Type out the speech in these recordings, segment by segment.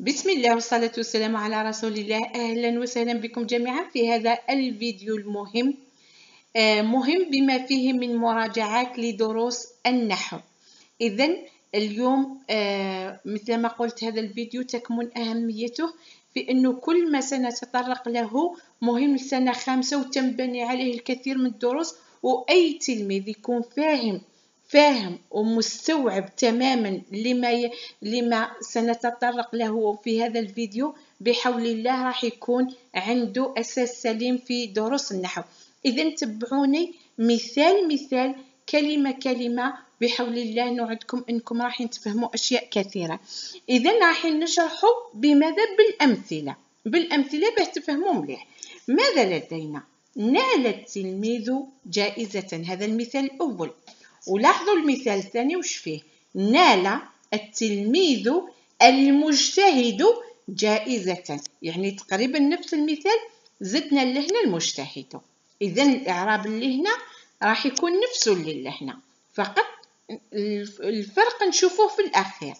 بسم الله والصلاة والسلام على رسول الله. أهلا وسهلا بكم جميعا في هذا الفيديو المهم. آه، مهم بما فيه من مراجعات لدروس النحو. إذا اليوم آه، مثل ما قلت هذا الفيديو تكمن أهميته في أنه كل ما سنتطرق له مهم لسنة خامسة وتنبني عليه الكثير من الدروس وأي تلميذ يكون فاهم فاهم ومستوعب تماما لما ي... لما سنتطرق له في هذا الفيديو بحول الله راح يكون عنده أساس سليم في دروس النحو. إذا تبعوني مثال مثال كلمة كلمة بحول الله نوعدكم أنكم راح تفهموا أشياء كثيرة. إذا راح نشرحه بماذا؟ بالأمثلة. بالأمثلة باش تفهموا مليح. ماذا لدينا؟ نال التلميذ جائزة. هذا المثال الأول. ولاحظوا المثال الثاني وش فيه؟ نال التلميذ المجتهد جائزة. يعني تقريبا نفس المثال زدنا لهنا المجتهد. إذا الإعراب اللي هنا راح يكون نفسه اللي هنا فقط الفرق نشوفوه في الأخير.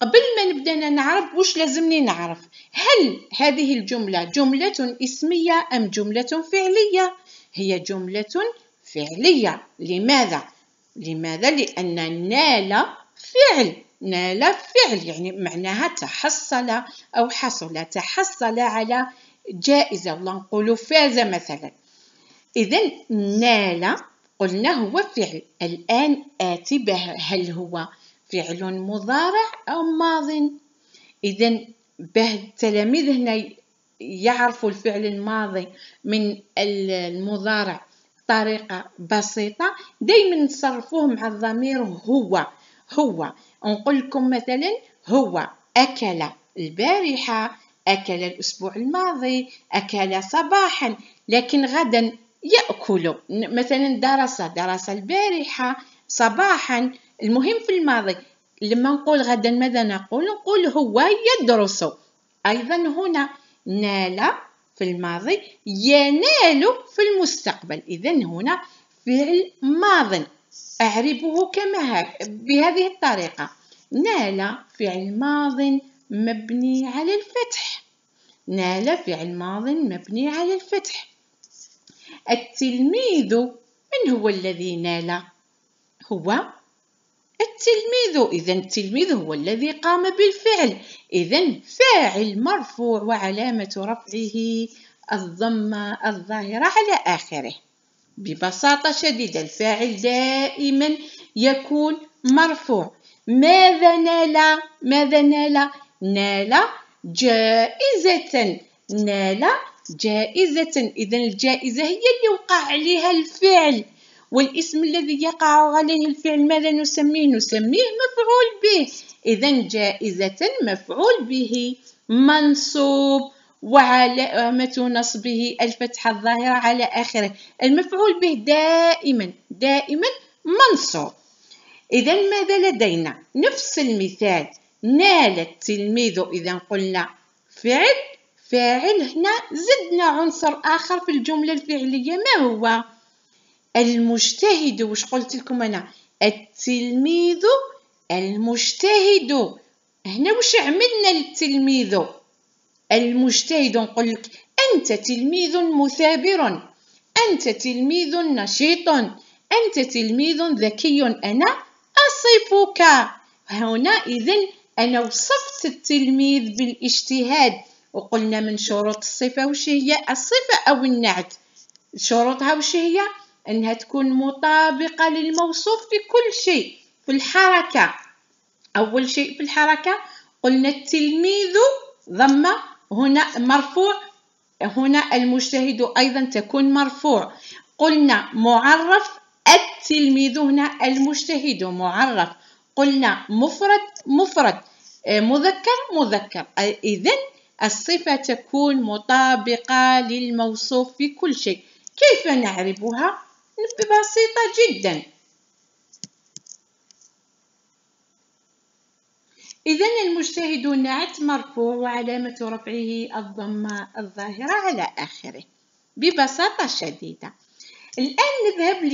قبل ما نبدأ نعرف وش لازمني نعرف هل هذه الجملة جملة اسمية أم جملة فعلية؟ هي جملة فعلية. لماذا؟ لماذا؟ لأن نال فعل. نال فعل يعني معناها تحصل أو حصل. تحصل على جائزة. ولا نقول فاز مثلا. إذا نال قلنا هو فعل. الآن آتي به هل هو فعل مضارع أو ماض؟ إذا به التلاميذ هنا يعرفوا الفعل الماضي من المضارع. بطريقة بسيطة دايما نصرفوه مع الضمير هو هو. نقول لكم مثلا هو أكل البارحة أكل الأسبوع الماضي أكل صباحا لكن غدا يأكل. مثلا درس درس البارحة صباحا. المهم في الماضي لما نقول غدا ماذا نقول؟ نقول هو يدرس. أيضا هنا نال في الماضي ينال في المستقبل. إذا هنا فعل ماض أعربه كما بهذه الطريقة. نال فعل ماض مبني على الفتح. نال فعل ماض مبني على الفتح. التلميذ من هو الذي نال؟ هو التلميذ. إذا التلميذ هو الذي قام بالفعل. إذا فاعل مرفوع وعلامة رفعه الضمة الظاهرة على آخره. ببساطة شديدة الفاعل دائما يكون مرفوع. ماذا نال؟ ماذا نال؟ نال جائزة. نال جائزة. إذا الجائزة هي اللي وقع عليها الفعل. والاسم الذي يقع عليه الفعل ماذا نسميه؟ نسميه مفعول به. إذا جائزة مفعول به منصوب وعلامة نصبه الفتحة الظاهرة على آخره. المفعول به دائما دائما منصوب. إذا ماذا لدينا؟ نفس المثال. نال التلميذ إذا قلنا فعل فاعل هنا زدنا عنصر آخر في الجملة الفعلية. ما هو؟ المجتهد وش قلت لكم أنا؟ التلميذ المجتهد. هنا وش عملنا للتلميذ؟ المجتهد نقول لك أنت تلميذ مثابر أنت تلميذ نشيط أنت تلميذ ذكي. أنا أصفك. هنا إذن أنا وصفت التلميذ بالاجتهاد. وقلنا من شروط الصفة وش هي الصفة أو النعت. شروطها وش هي؟ أنها تكون مطابقة للموصوف في كل شيء في الحركة. أول شيء في الحركة قلنا التلميذ ضمة هنا مرفوع هنا المجتهد أيضا تكون مرفوع. قلنا معرف التلميذ هنا المجتهد معرف. قلنا مفرد مفرد. آه، مذكر مذكر. إذن الصفة تكون مطابقة للموصوف في كل شيء. كيف نعرفها؟ بسيطة جدا. إذا المجتهد نعت مرفوع وعلامة رفعه الضمة الظاهرة على آخره ببساطة شديدة. الآن نذهب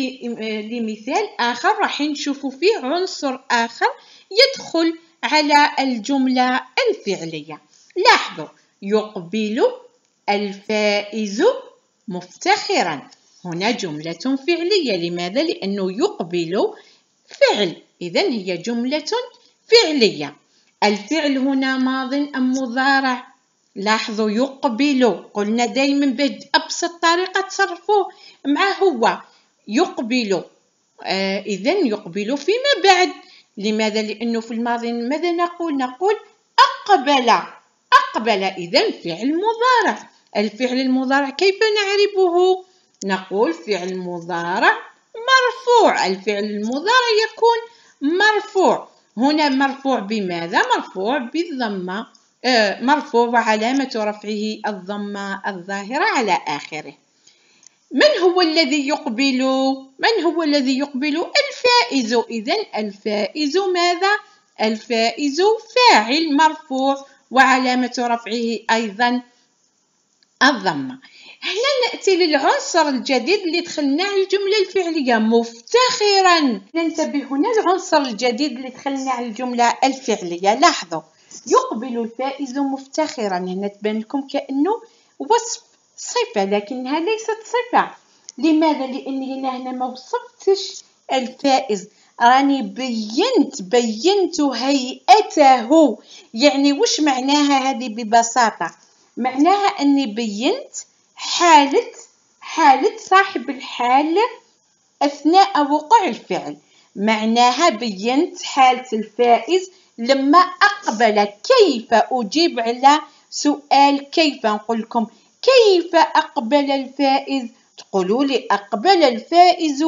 لمثال آخر راح نشوف فيه عنصر آخر يدخل على الجملة الفعلية. لاحظوا يقبل الفائز مفتخرا. هنا جملة فعلية. لماذا؟ لأنه يقبل فعل. إذا هي جملة فعلية. الفعل هنا ماض أم مضارع؟ لاحظوا يقبل. قلنا دايما بأبسط طريقة تصرفوه مع هو. يقبل. آه إذا يقبل فيما بعد. لماذا؟ لأنه في الماضي ماذا نقول؟ نقول أقبل. أقبل. إذا فعل مضارع. الفعل المضارع كيف نعرفه؟ نقول فعل مضارع مرفوع الفعل المضارع يكون مرفوع هنا مرفوع بماذا؟ مرفوع بالضمة آه مرفوع وعلامة رفعه الضمة الظاهرة على آخره من هو الذي يقبل؟ من هو الذي يقبل؟ الفائز إذا الفائز ماذا؟ الفائز فاعل مرفوع وعلامة رفعه أيضا الضمة هنا نأتي للعنصر الجديد اللي دخلناه الجملة الفعلية مفتخرا. ننتبه هنا العنصر الجديد اللي دخلناه الجملة الفعلية. لاحظوا يقبل الفائز مفتخرا. هنا تبان لكم كأنه وصف صفة لكنها ليست صفة. لماذا؟ لأني هنا ما وصفتش الفائز. راني بينت بينت هيئته. يعني وش معناها هذه ببساطة؟ معناها أني بينت حالة حالة صاحب الحال أثناء وقوع الفعل. معناها بينت حالة الفائز لما أقبل كيف أجيب على سؤال كيف نقول لكم؟ كيف أقبل الفائز؟ تقولوا لي أقبل الفائز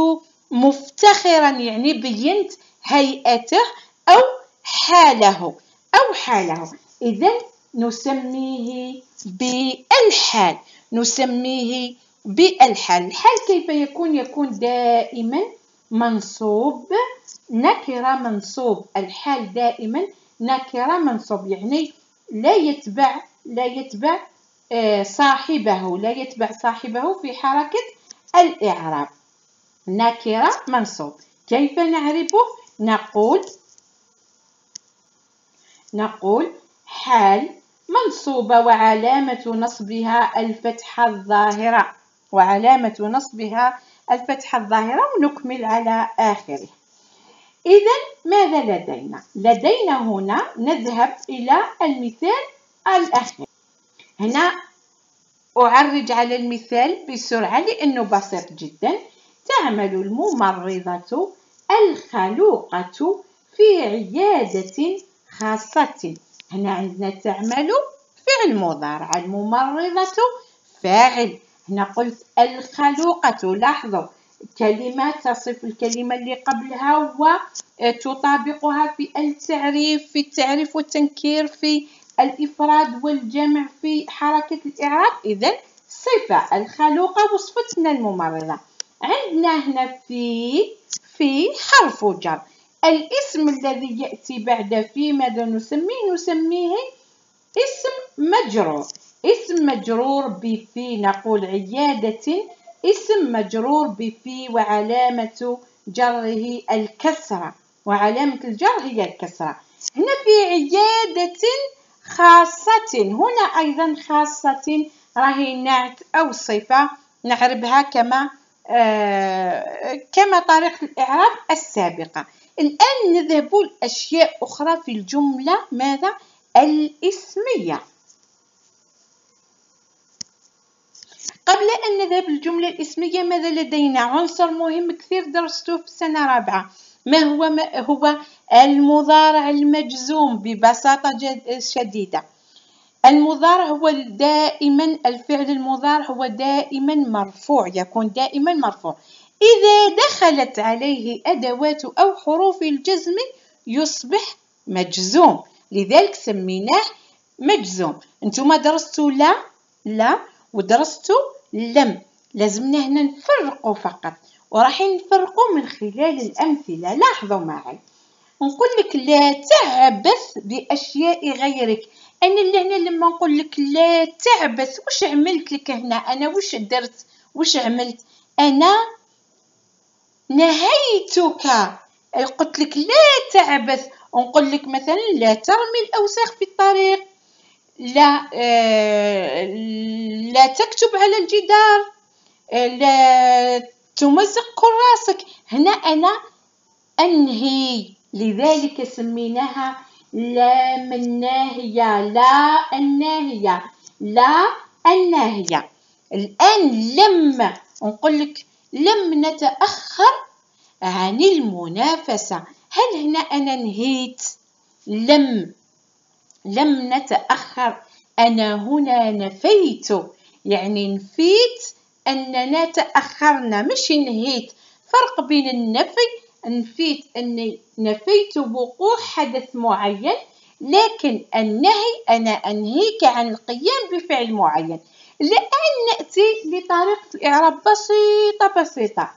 مفتخرا يعني بينت هيئته أو حاله أو حاله. إذا نسميه بالحال. نسميه بالحال الحال كيف يكون؟ يكون دائما منصوب نكرة منصوب. الحال دائما نكرة منصوب يعني لا يتبع لا يتبع آه، صاحبه لا يتبع صاحبه في حركة الإعراب. نكرة منصوب. كيف نعرفه؟ نقول نقول حال منصوبة وعلامة نصبها الفتحة الظاهرة. وعلامة نصبها الفتحة الظاهرة ونكمل على آخره. إذا ماذا لدينا؟ لدينا هنا نذهب إلى المثال الأخير. هنا أعرج على المثال بسرعة لأنه بسيط جدا. تعمل الممرضة الخلوقة في عيادة خاصة. هنا عندنا تعمل فعل مضارع الممرضة فاعل. هنا قلت الخلوقة لاحظوا كلمة تصف الكلمة اللي قبلها وتطابقها في التعريف في التعريف والتنكير في الإفراد والجمع في حركة الإعراب. إذا صفة الخلوقة وصفتنا الممرضة. عندنا هنا في في حرف جر. الاسم الذي يأتي بعد في ماذا نسميه؟ نسميه اسم مجرور. اسم مجرور بفي نقول عيادة. اسم مجرور بفي وعلامة جره الكسرة. وعلامة الجر هي الكسرة. هنا في عيادة خاصة. هنا أيضا خاصة راهي نعت أو صفة نعربها كما آه كما طريقة الإعراب السابقة. الآن نذهب لأشياء أخرى في الجملة. ماذا؟ الإسمية. قبل أن نذهب للجملة الإسمية ماذا لدينا؟ عنصر مهم كثير درسته في السنة الرابعة. ما هو؟ ما هو المضارع المجزوم ببساطة شديدة. المضارع هو دائما الفعل المضارع هو دائما مرفوع يكون دائما مرفوع. إذا دخلت عليه أدوات أو حروف الجزم يصبح مجزوم. لذلك سميناه مجزوم. أنتم درستوا لا؟ لا. ودرستوا لم. لازمنا هنا نفرقوا فقط. وراح نفرقوا من خلال الأمثلة. لاحظوا معي. نقول لك لا تعبث بأشياء غيرك. أنا اللي هنا لما نقول لك لا تعبث وش عملت لك هنا؟ أنا وش درت؟ وش عملت؟ أنا نهيتك. قلت لك لا تعبث. ونقول لك مثلا لا ترمي الأوساخ في الطريق. لا آه لا تكتب على الجدار. آه لا تمزق كراسك هنا أنا أنهي. لذلك سميناها لام الناهية لا الناهية. لا الناهية. الآن لم. نقول لك لم نتأخر عن المنافسة. هل هنا أنا نهيت؟ لم. لم نتأخر. أنا هنا نفيت. يعني نفيت أننا تأخرنا مش نهيت. فرق بين النفي نفيت أني نفيت وقوع حدث معين لكن النهي أنا أنهيك عن القيام بفعل معين. الآن نأتي لطريقة الإعراب بسيطة بسيطة.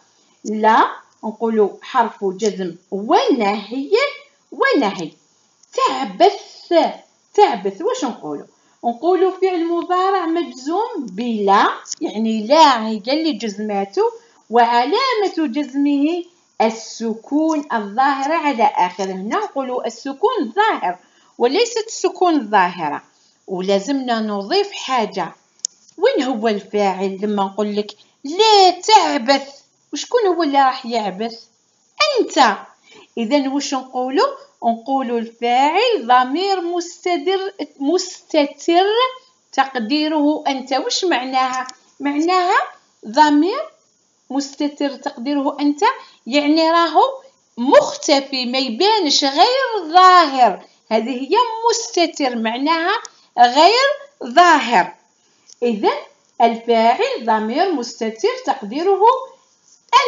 لا نقول حرف جزم ونهي ونهي تعبث تعبث واش نقولوا؟ نقولوا فعل مضارع مجزوم بلا يعني لا هي اللي جزماته وعلامة جزمه السكون الظاهرة على آخره هنا نقولوا السكون ظاهر وليست السكون ظاهرة. ولازمنا نضيف حاجة. وين هو الفاعل لما نقول لك لا تعبث؟ وشكون هو اللي راح يعبث؟ أنت. اذا واش نقولوا؟ نقولوا الفاعل ضمير مستتر مستتر تقديره أنت. واش معناها؟ معناها ضمير مستتر تقديره أنت. يعني راهو مختفي ما يبانش غير ظاهر. هذه هي مستتر معناها غير ظاهر. إذا الفاعل ضمير مستتر تقديره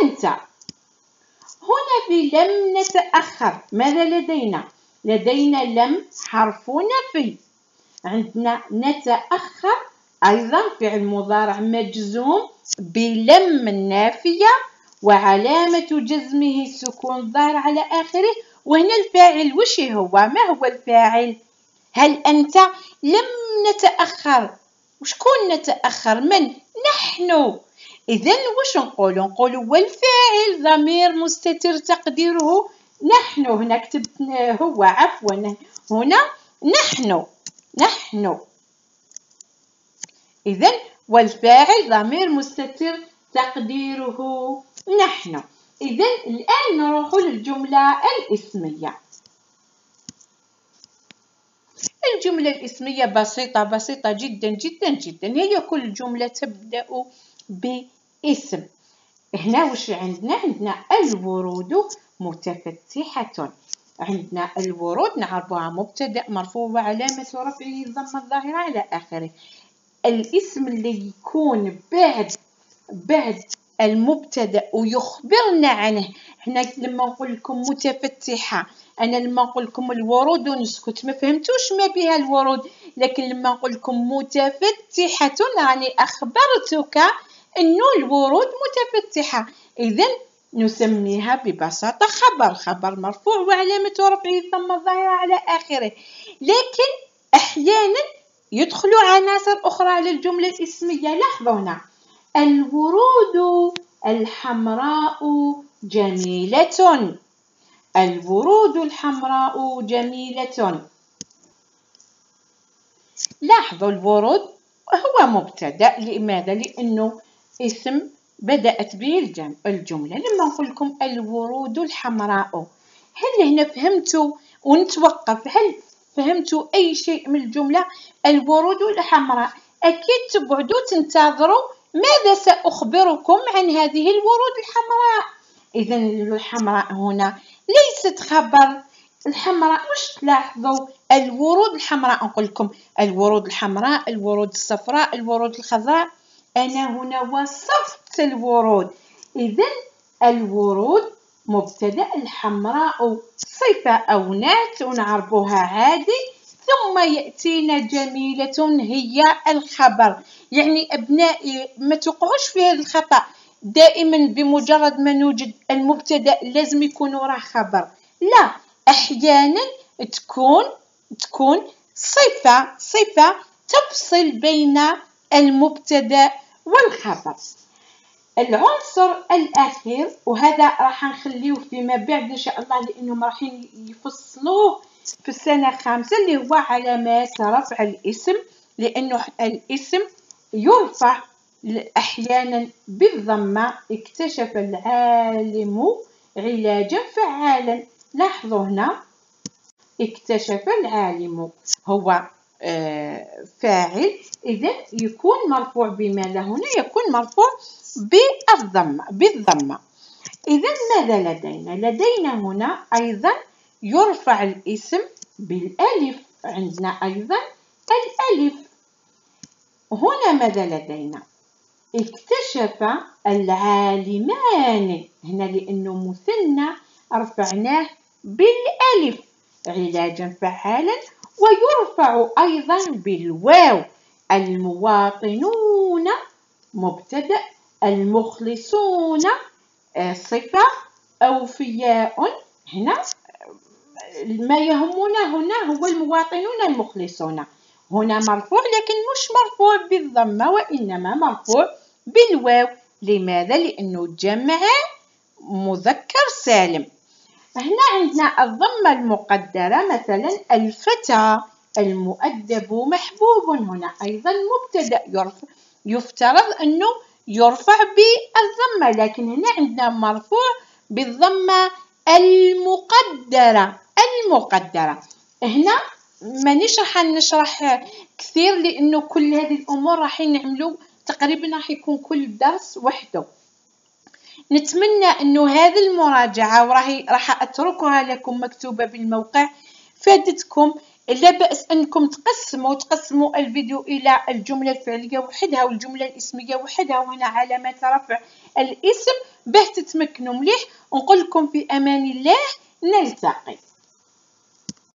أنت هنا في لم نتأخر ماذا لدينا؟ لدينا لم حرف نفي عندنا نتأخر أيضا فعل مضارع مجزوم بلم النافية وعلامة جزمه السكون ظاهر على آخره وهنا الفاعل وش هو؟ ما هو الفاعل؟ هل أنت لم نتأخر وشكون نتأخر من؟ نحن إذا واش نقول نقول والفاعل ضمير مستتر تقديره. نحن هنا كتبت هو عفوا. هنا نحن نحن إذا والفاعل ضمير مستتر تقديره. نحن إذا الآن نروح للجملة الإسمية. الجملة الإسمية بسيطة بسيطة جدا جدا جدا. هي كل جملة تبدأ باسم. هنا وش عندنا؟ عندنا الورود متفتحة. عندنا الورود نعرفها مبتدأ مرفوع وعلامة رفعه الضمة الظاهرة على آخره. الاسم اللي يكون بعد بعد المبتدأ ويخبرنا عنه. هنا لما نقول لكم متفتحة أنا لما نقول لكم الورود ونسكت ما فهمتوش ما بها الورود. لكن لما نقول لكم متفتحة راني أخبرتك إنه الورود متفتحة. اذا نسميها ببساطة خبر. خبر مرفوع وعلامة رفعه ثم الظاهرة على آخره. لكن أحيانا يدخل عناصر أخرى على الجملة الاسمية. لاحظوا هنا. الورود الحمراء جميلة. الورود الحمراء جميلة. لاحظوا الورود هو مبتدأ لماذا؟ لأنه اسم بدأت به الجملة. لما نقول لكم الورود الحمراء هل هنا فهمتوا ونتوقف؟ هل فهمتوا أي شيء من الجملة؟ الورود الحمراء. أكيد تبعدوا تنتظروا ماذا سأخبركم عن هذه الورود الحمراء؟ إذا الحمراء هنا ليست خبر. الحمراء واش تلاحظوا؟ الورود الحمراء نقول لكم الورود الحمراء الورود الصفراء الورود الخضراء أنا هنا وصفت الورود. اذا الورود مبتدأ الحمراء صفة أو نعت ونعرفوها عادي. ثم يأتينا جميلة هي الخبر. يعني أبنائي ما توقعوش في هذا الخطأ. دائما بمجرد ما نوجد المبتدأ لازم يكون وراه خبر. لا أحيانا تكون تكون صفة صفة تفصل بين المبتدأ والخبر. العنصر الأخير وهذا راح نخليه فيما بعد إن شاء الله لأنهم راح يفصلوه في السنة الخامسة اللي هو علامات رفع الاسم لأنه الاسم يرفع أحيانا بالضمة اكتشف العالم علاجا فعالا. لاحظوا هنا اكتشف العالم هو آه، فاعل إذا يكون مرفوع بماذا هنا يكون مرفوع بالضمة بالضمة. إذا ماذا لدينا؟ لدينا هنا أيضا يرفع الاسم بالألف عندنا أيضا الألف. هنا ماذا لدينا؟ اكتشف العالمان. هنا لأنه مثنى رفعناه بالألف علاجا فعالا ويرفع أيضا بالواو. المواطنون مبتدأ المخلصون آه، صفة أوفياء. هنا ما يهمنا هنا هو المواطنون المخلصون. هنا مرفوع لكن مش مرفوع بالضمة وإنما مرفوع بالواو. لماذا؟ لأنه جمع مذكر سالم. هنا عندنا الضمة المقدرة مثلا الفتى المؤدب محبوب. هنا أيضا مبتدأ يرفع يفترض أنه يرفع بالضمة لكن هنا عندنا مرفوع بالضمة المقدرة. المقدرة هنا مانيش راح نشرح كثير لأنه كل هذه الأمور راح نعملو تقريبا راح يكون كل درس وحده. نتمنى أنه هذه المراجعة وراهي راح أتركها لكم مكتوبة بالموقع. فادتكم. لا بأس أنكم تقسموا تقسموا الفيديو إلى الجملة الفعلية وحدها والجملة الإسمية وحدها وهنا علامة رفع الاسم. باه تتمكنوا مليح. ونقول لكم في أمان الله. نلتقي.